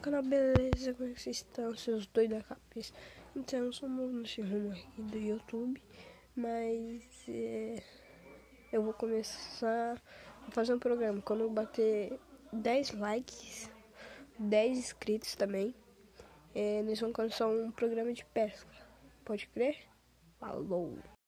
meu canal, beleza? Como é que vocês estão, seus doidos da cabeça? Então, eu sou novo nesse rumo aqui do YouTube, mas é, eu vou começar a fazer um programa. Quando eu bater 10 likes, 10 inscritos também, é, nós vamos começar um programa de pesca. Pode crer? Falou!